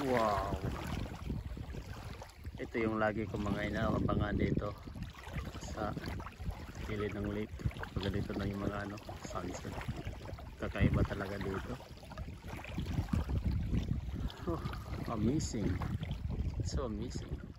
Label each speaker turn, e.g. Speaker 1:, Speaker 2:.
Speaker 1: Wow. Ito yung lagi kong mga inaabangan dito sa gilid ng lake. Pag dito na yung mga ano, sunset. Kakaiba talaga dito. Oh, amazing. So amazing.